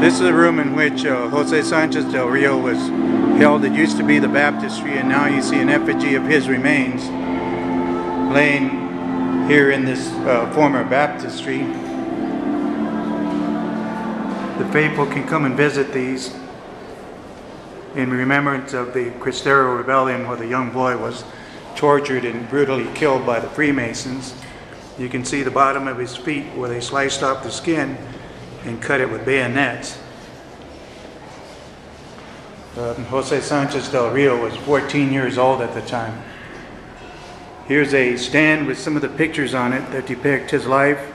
This is the room in which uh, Jose Sanchez del Rio was held. It used to be the baptistry, and now you see an effigy of his remains laying here in this uh, former baptistry. The faithful can come and visit these in remembrance of the Cristero Rebellion, where the young boy was tortured and brutally killed by the Freemasons. You can see the bottom of his feet where they sliced off the skin and cut it with bayonets. Um, Jose Sanchez del Rio was 14 years old at the time. Here's a stand with some of the pictures on it that depict his life,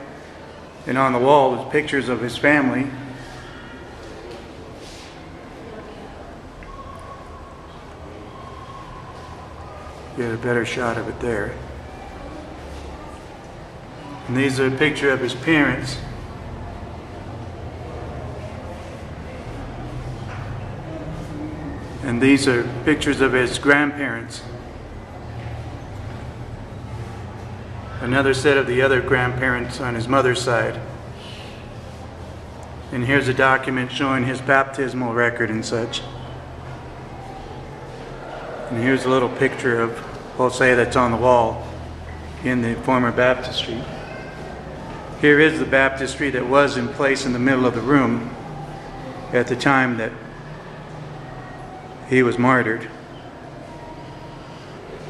and on the wall is pictures of his family. Get a better shot of it there. And these are a picture of his parents. And these are pictures of his grandparents. Another set of the other grandparents on his mother's side. And here's a document showing his baptismal record and such. And here's a little picture of Jose that's on the wall in the former baptistry. Here is the baptistry that was in place in the middle of the room at the time that he was martyred.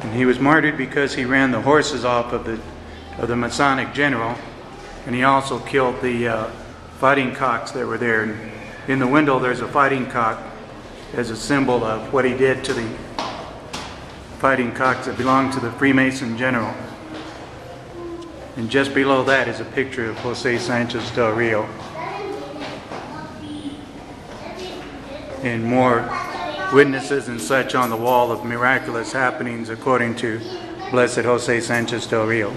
And he was martyred because he ran the horses off of the, of the Masonic general, and he also killed the uh, fighting cocks that were there. In the window, there's a fighting cock as a symbol of what he did to the fighting cocks that belonged to the Freemason general. And just below that is a picture of Jose Sanchez del Rio. And more witnesses and such on the wall of miraculous happenings according to Blessed Jose Sanchez del Rio.